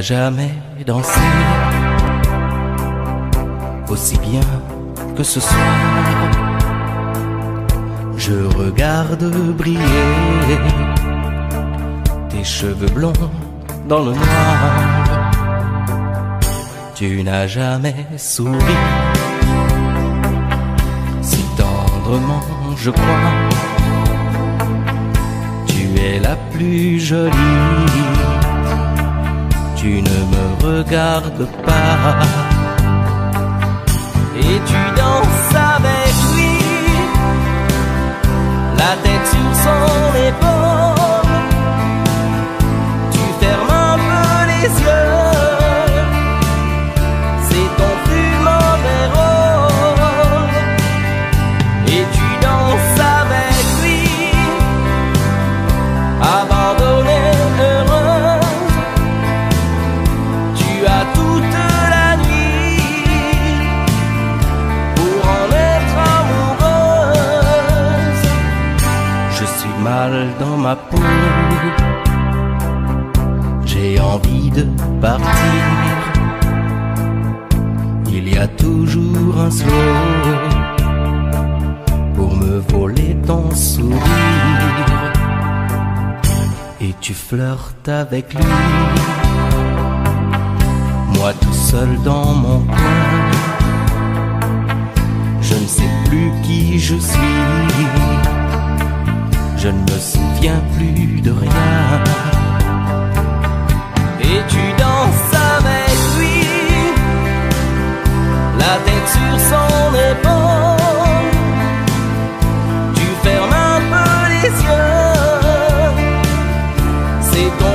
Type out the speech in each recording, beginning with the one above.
jamais dansé aussi bien que ce soir. Je regarde briller tes cheveux blonds dans le noir. Tu n'as jamais souri si tendrement, je crois. Tu es la plus jolie. Tu ne me regardes pas. Et tu danses avec lui, la tête sur son épaule. J'ai envie de partir. Il y a toujours un slow pour me voler ton sourire. Et tu flirtes avec lui. Moi tout seul dans mon coin. Je ne sais plus qui je suis. Je ne me souviens plus de rien. Et tu danses avec lui, la tête sur son épaule. Tu fermes un peu les yeux, c'est ton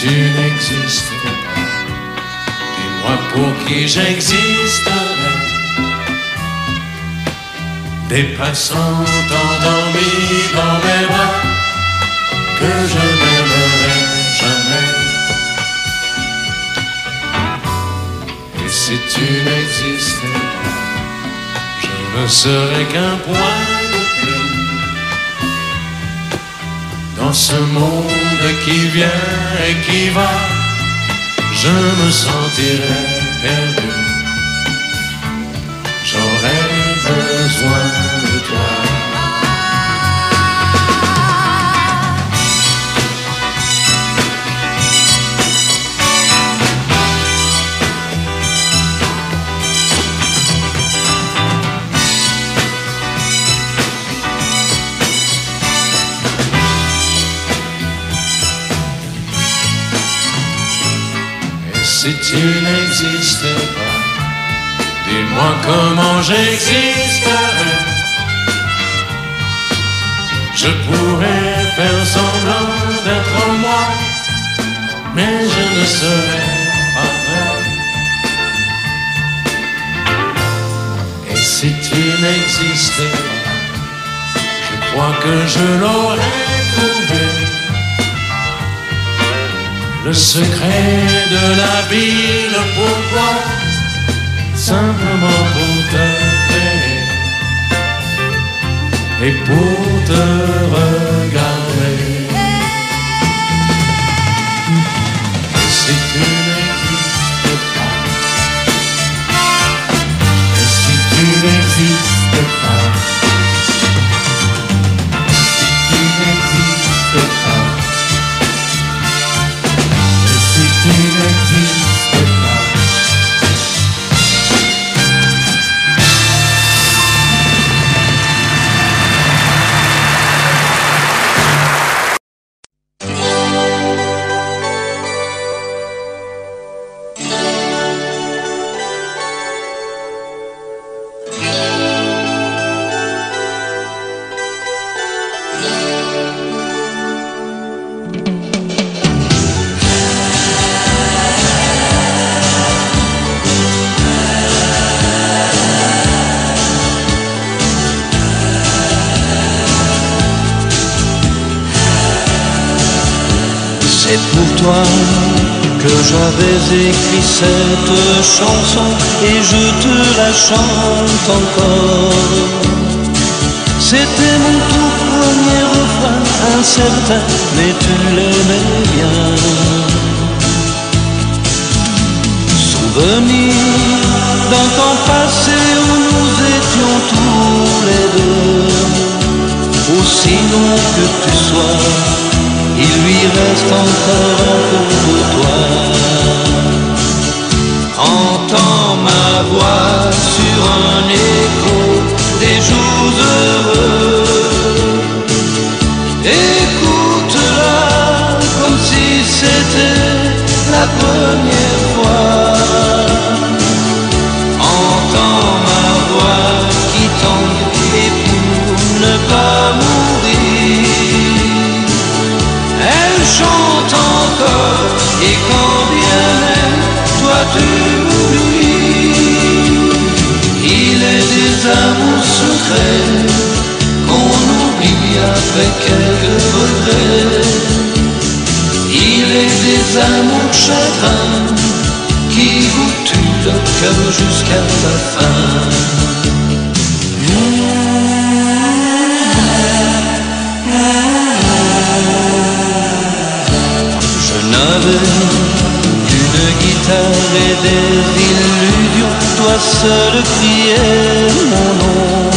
tu n'existais pas, dis-moi pour qui j'existerais. Des passants endormis dans mes bras que je n'aimerai jamais. Et si tu n'existais pas, je ne serais qu'un point dans ce monde qui vient et qui va. Je me sentirais perdu. J'aurais besoin si tu n'existais pas, dis-moi comment j'existerais. Je pourrais faire semblant d'être moi, mais je ne serais pas vrai. Et si tu n'existais pas, je crois que je l'aurais Le secret de la ville, pourquoi Simplement pour te et pour te regarder? C'est pour toi que j'avais écrit cette chanson et je te la chante encore. C'était mon tout premier refrain, incertain, mais tu l'aimais bien. Souvenir d'un temps passé où nous étions tous les deux, aussi long que tu sois il lui reste encore un pour toi. Entends ma voix sur un écho des jours heureux. Écoute-la comme si c'était la première et quand bien toi tu m'oublies, il est des amours secrets qu'on oublie après quelques regrets. Il est des amours chagrins qui vous tuent le cœur jusqu'à la fin. N'avais qu'une guitare et des illusions, toi seul criais mon nom.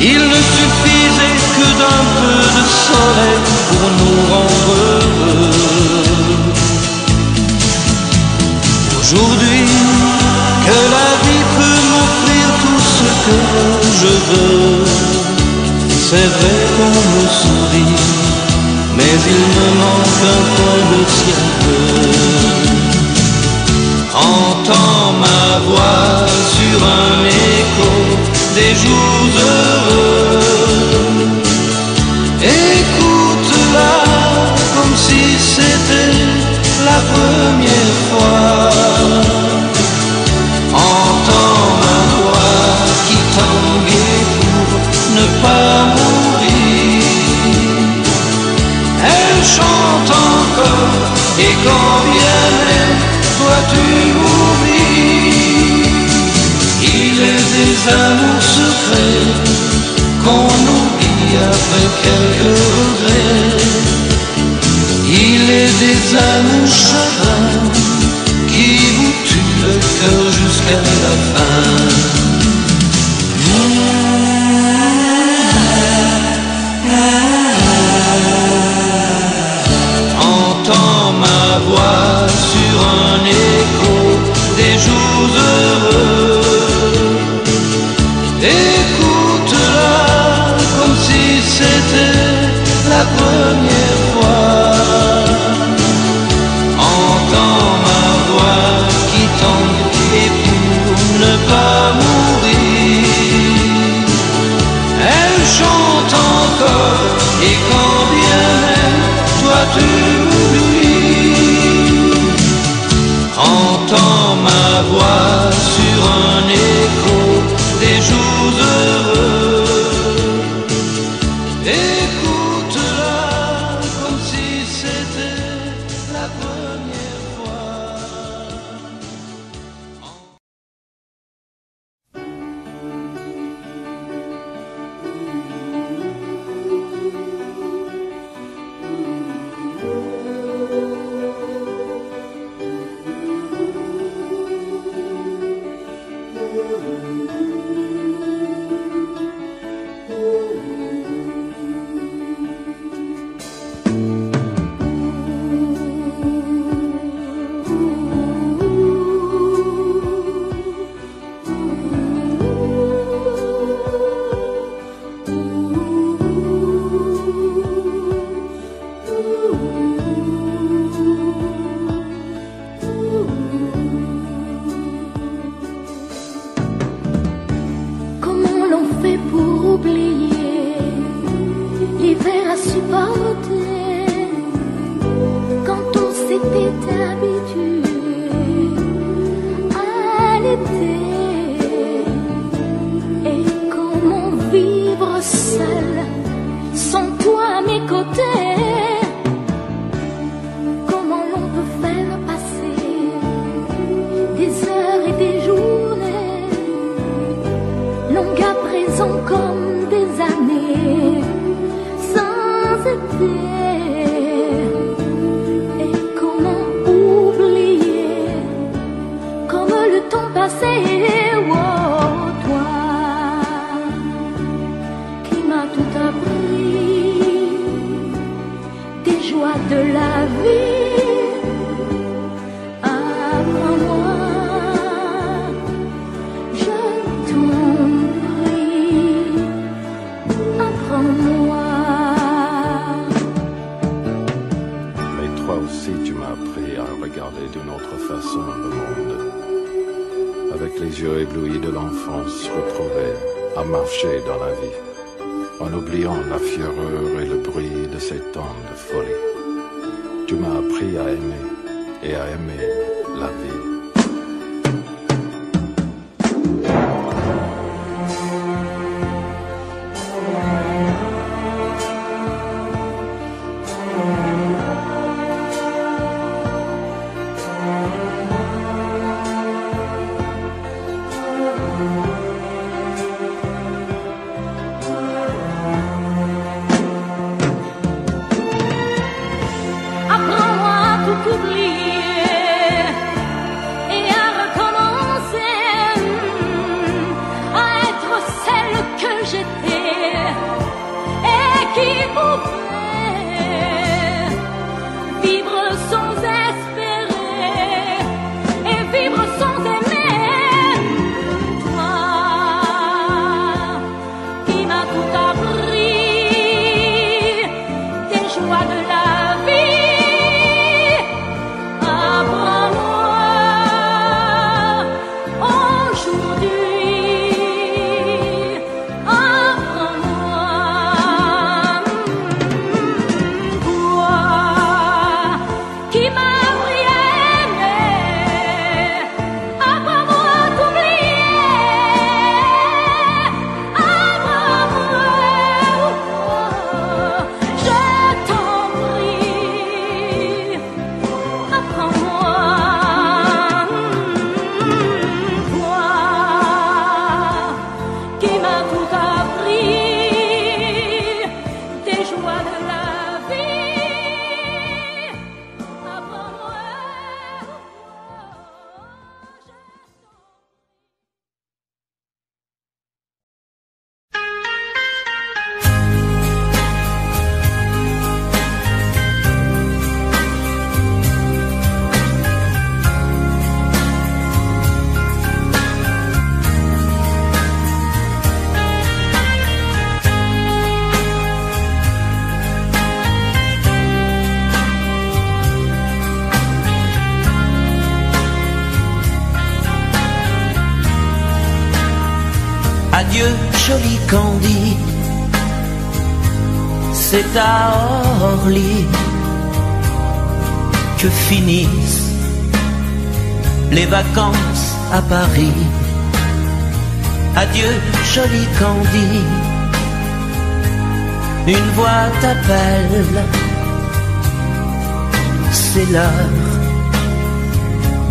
Il ne suffisait que d'un peu de soleil pour nous rendre heureux. Aujourd'hui, que la vie peut m'offrir tout ce que je veux, c'est vrai qu'on me sourit mais il me manque un ciel bleu. Entends ma voix sur un écho des jours heureux. Écoute-la comme si c'était la première fois. Entends ma voix qui tanguait pour ne pas et quand bien même toi tu m'oublies, il est des amours secrets qu'on oublie après quelques regrets. Il est des amours chagrins qui vous tuent le cœur jusqu'à la fin. Des de folie. Tu m'as appris à aimer et à aimer c'est à Orly que finissent les vacances à Paris. Adieu, joli Candy, une voix t'appelle, c'est l'heure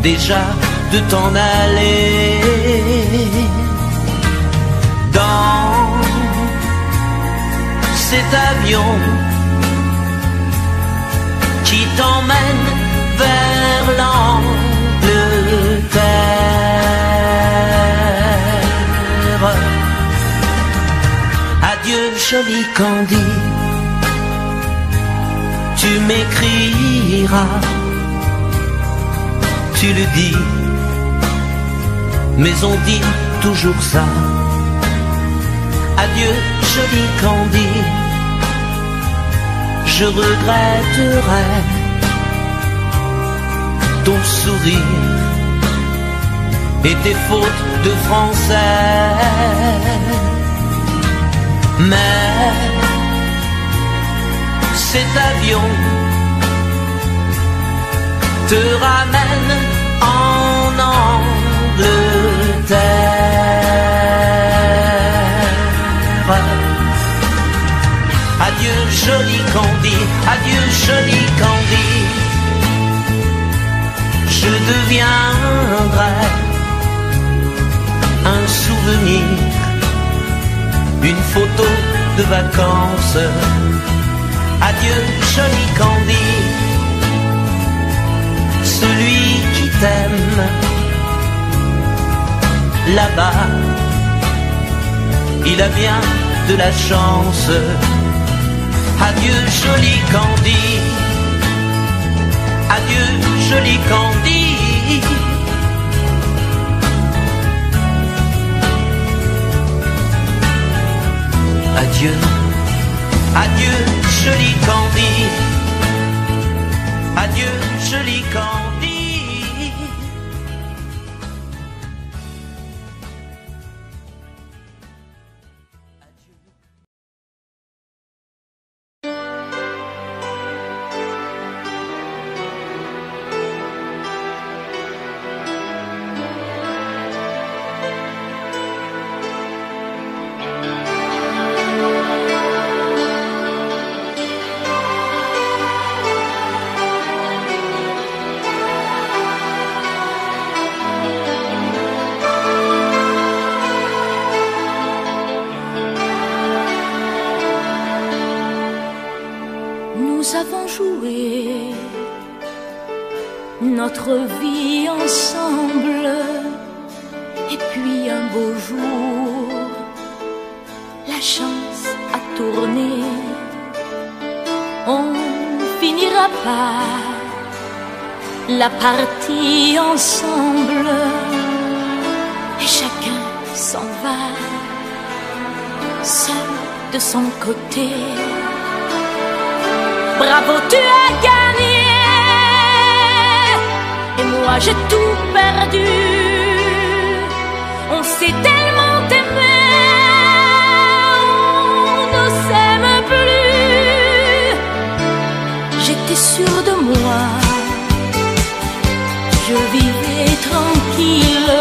déjà de t'en aller. Dans cet avion qui t'emmène vers l'Angleterre. Adieu, joli Candy, tu m'écriras, tu le dis, mais on dit toujours ça. Adieu, joli Candy je regretterai ton sourire et tes fautes de français. Mais cet avion te ramène en Angleterre. Joli Candy, adieu joli Candy. Je deviendrai un souvenir, une photo de vacances. Adieu joli Candy, celui qui t'aime là-bas. Il a bien de la chance. Adieu joli Candy, adieu joli Candy. Adieu, adieu joli Candy, adieu joli Candy. j'ai tout perdu. On s'est tellement aimé, on ne s'aime plus. J'étais sûre de moi, je vivais tranquille.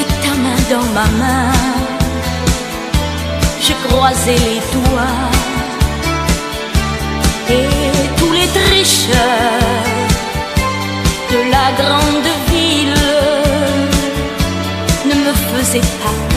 Et ta main dans ma main, je croisais les sais pas.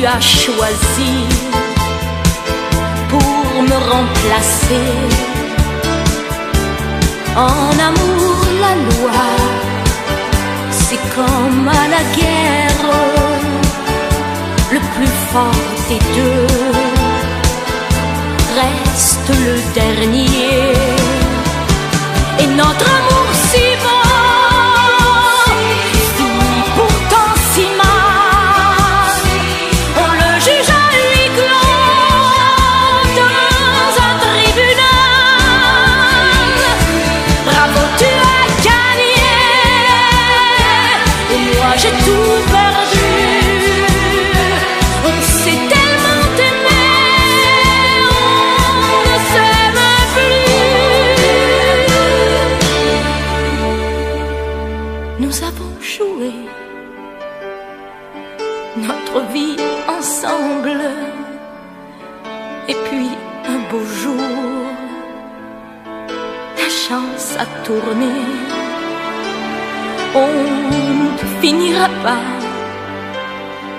tu as choisi pour me remplacer. En amour, la loi, c'est comme à la guerre, le plus fort des deux reste le dernier. Et notre amour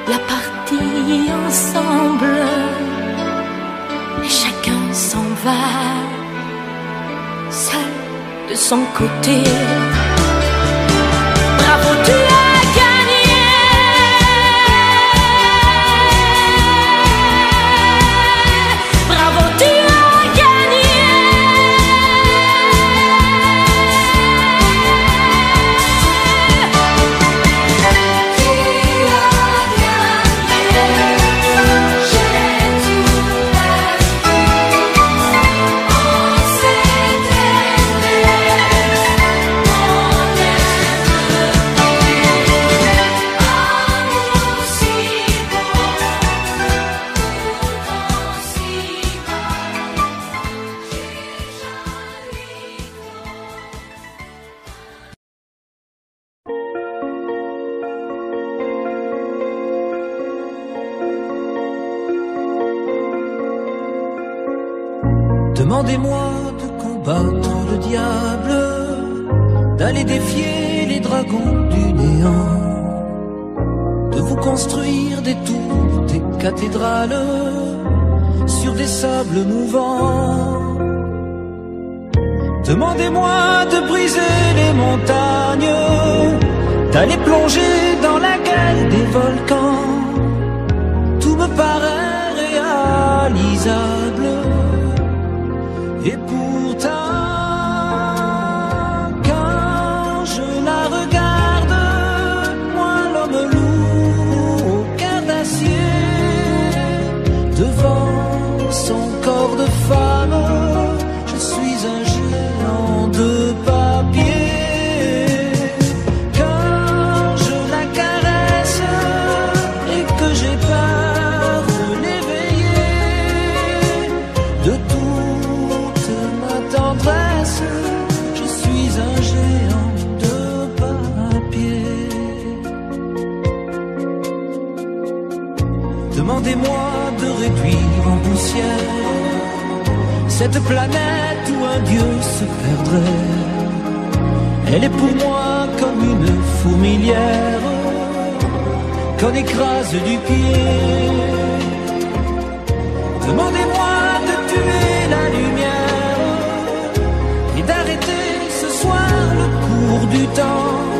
la partie ensemble. Et chacun s'en va. Seul de son côté. Bravo d'aller plonger dans la gueule des volcans. Tout me paraît réalisable. Cette planète où un dieu se perdrait, elle est pour moi comme une fourmilière qu'on écrase du pied. Demandez-moi de tuer la lumière et d'arrêter ce soir le cours du temps.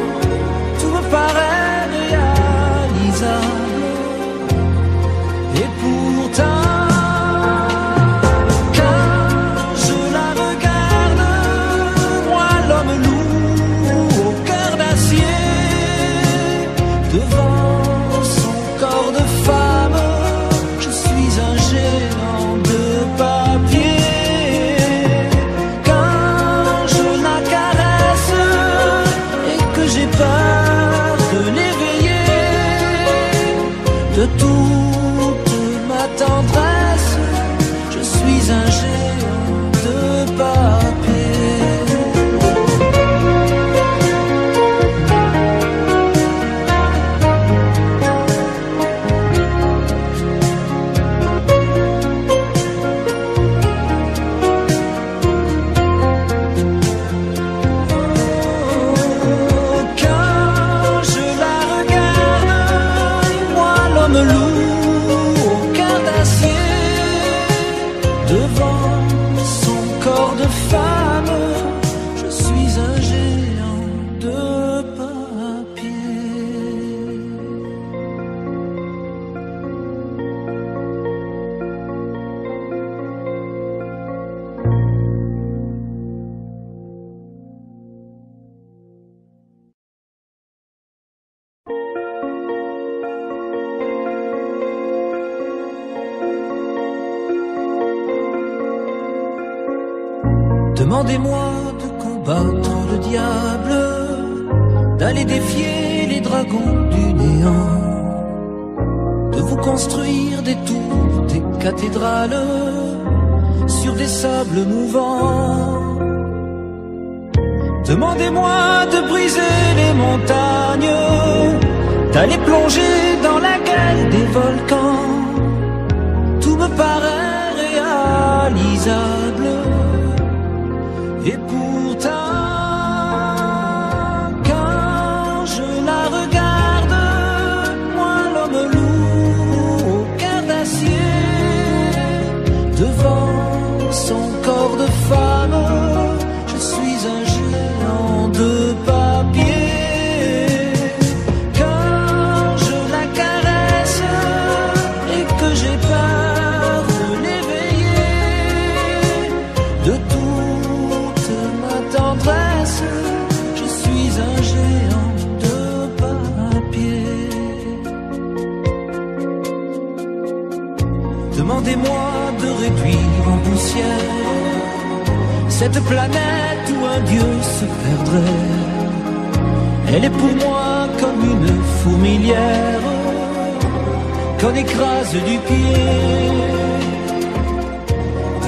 Demandez-moi de combattre le diable, d'aller défier les dragons du néant, de vous construire des tours, des cathédrales sur des sables mouvants. Demandez-moi de briser les montagnes, d'aller plonger dans la gueule des volcans. Tout me paraît réalisable. Demandez-moi de réduire en poussière cette planète où un dieu se perdrait. Elle est pour moi comme une fourmilière qu'on écrase du pied.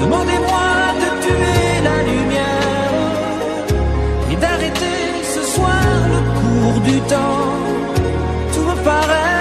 Demandez-moi de tuer la lumière et d'arrêter ce soir le cours du temps. Tout me paraît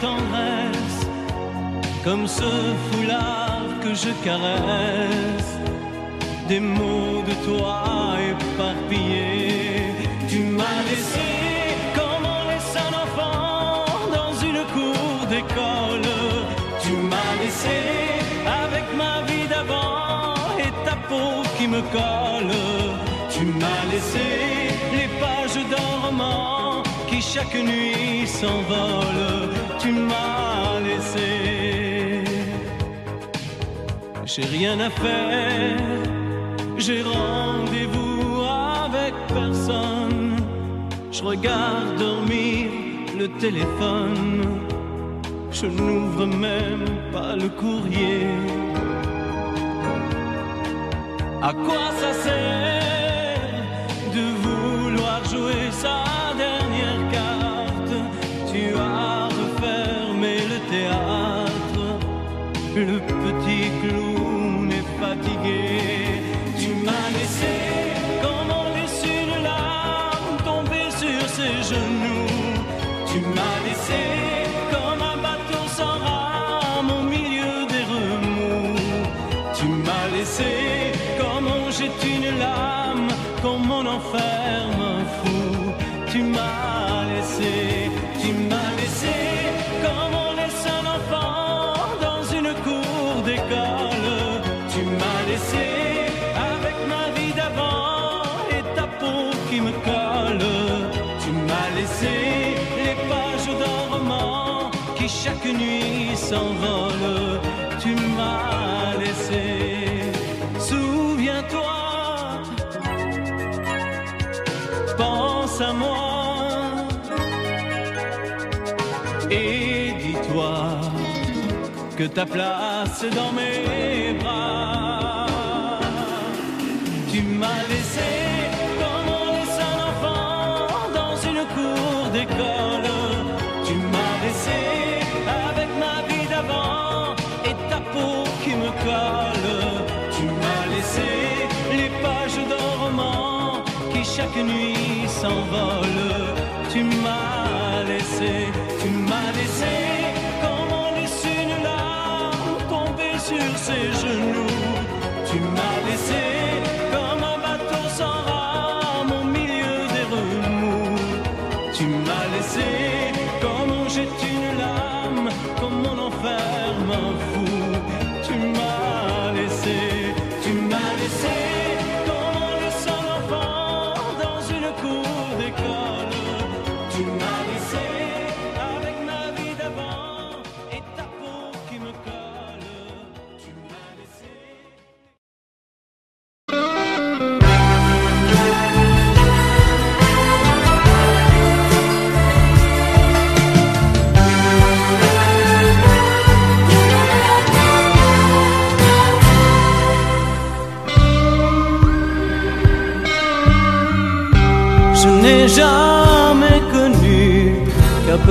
tendresse, comme ce foulard que je caresse, des mots de toi éparpillés. Tu m'as laissé comme on laisse un enfant dans une cour d'école. Tu m'as laissé avec ma vie d'avant et ta peau qui me colle. Tu m'as laissé les pages d'un roman qui chaque nuit s'envolent. Tu m'as laissé. J'ai rien à faire, j'ai rendez-vous avec personne. Je regarde dormir le téléphone, je n'ouvre même pas le courrier. À quoi ça sert m'as laissé comme on jette une lame, comme on enferme un fou. Tu m'as laissé, tu m'as laissé comme on laisse un enfant dans une cour d'école. Tu m'as laissé avec ma vie d'avant et ta peau qui me colle. Tu m'as laissé les pages d'un roman qui chaque nuit s'envolent. Que ta place dans mes bras. Tu m'as laissé comme on laisse un enfant dans une cour d'école. Tu m'as laissé avec ma vie d'avant et ta peau qui me colle. Tu m'as laissé les pages d'un roman qui chaque nuit s'envolent. Tu m'as laissé, sur ses genoux.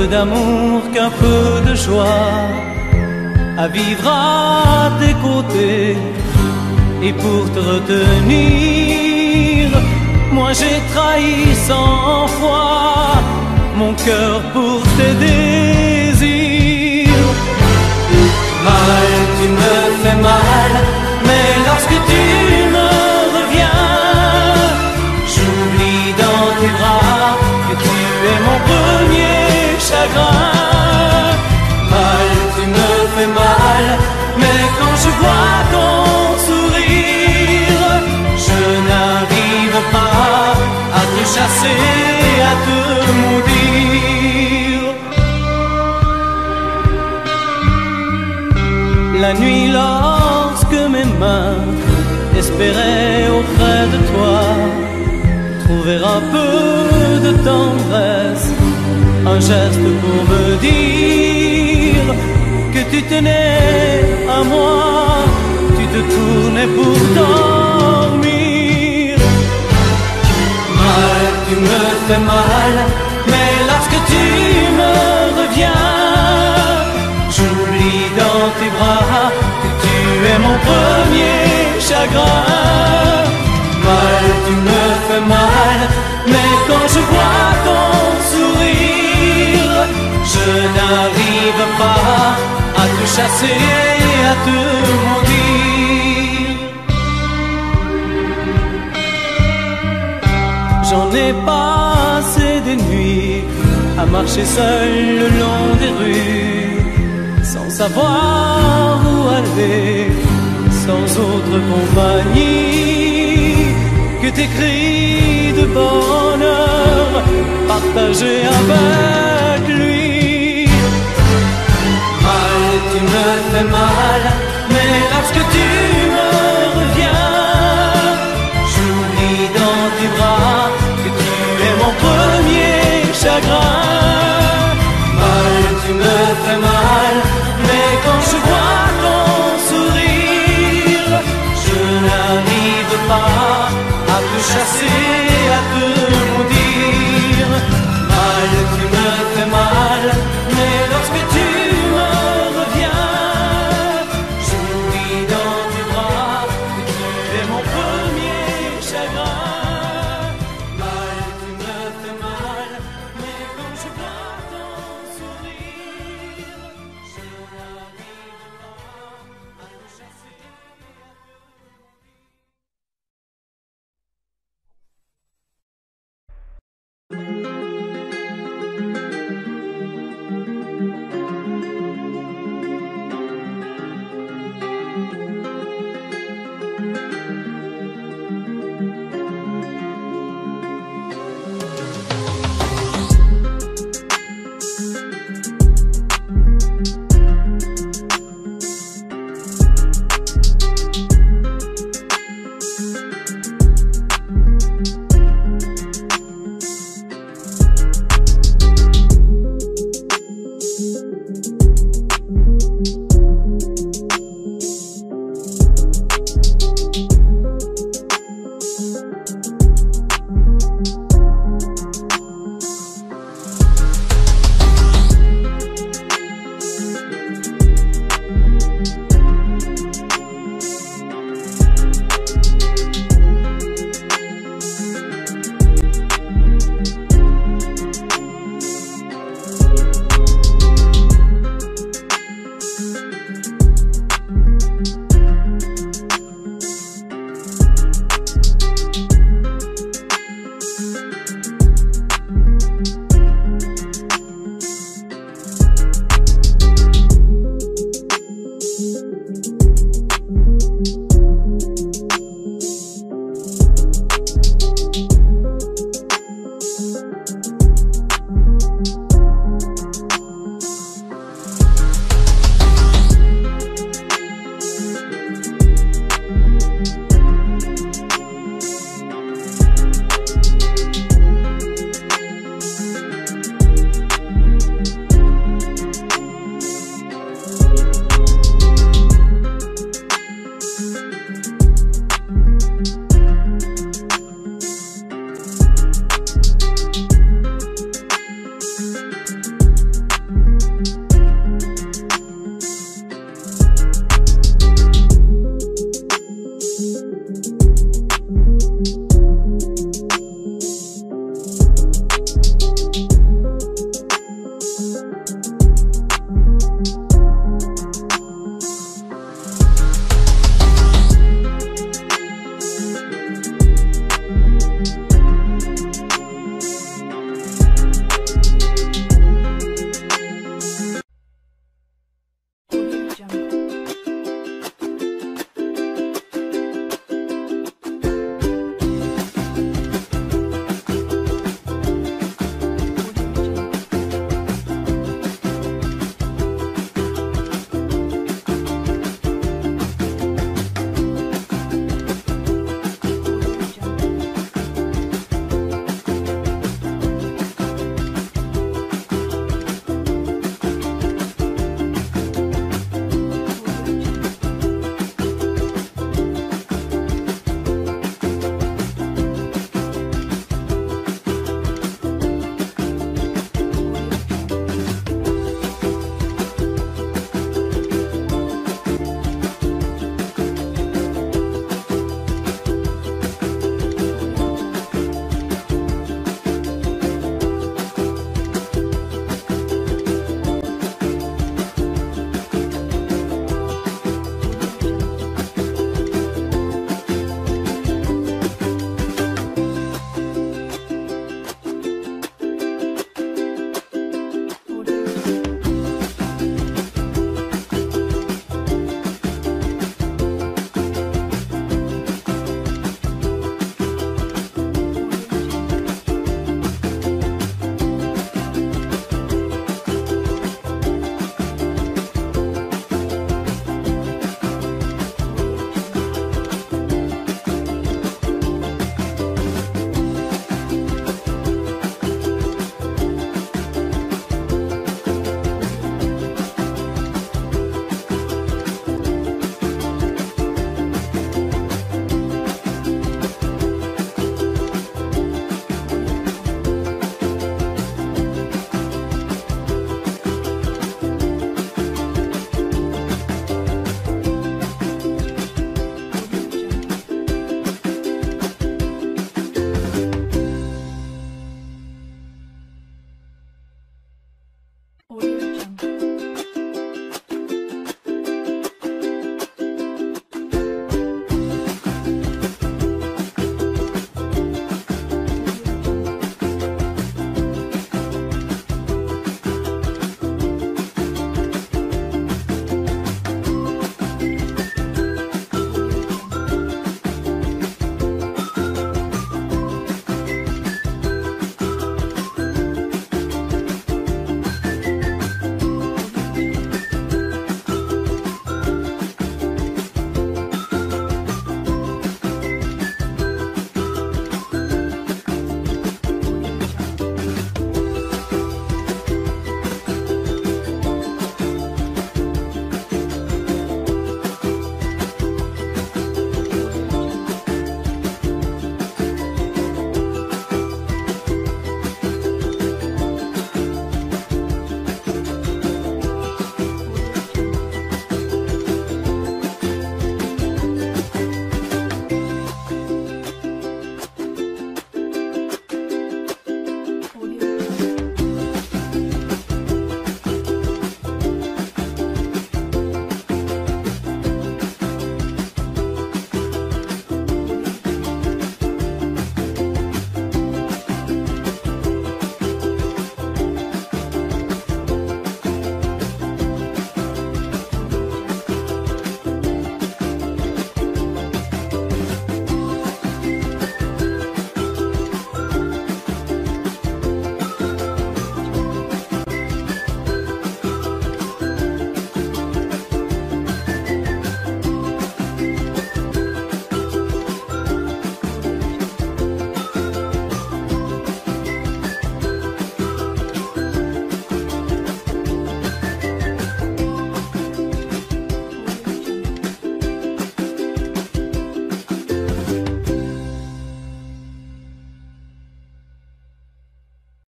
D'amour, qu'un peu de joie à vivre à tes côtés et pour te retenir. Moi j'ai trahi cent fois mon cœur pour tes désirs. Mal, tu me fais mal, La nuit, lorsque mes mains espéraient auprès de toi trouver un peu de tendresse, un geste pour me dire que tu tenais à moi, tu te tournais pour fais mal, mais lorsque tu me reviens, j'oublie dans tes bras que tu es mon premier chagrin. Mal, tu me fais mal, mais quand je vois ton sourire, je n'arrive pas à te chasser et à te J'en ai passé des nuits à marcher seul le long des rues, sans savoir où aller, sans autre compagnie que tes cris de bonheur partagés avec lui. Mal, tu me fais mal,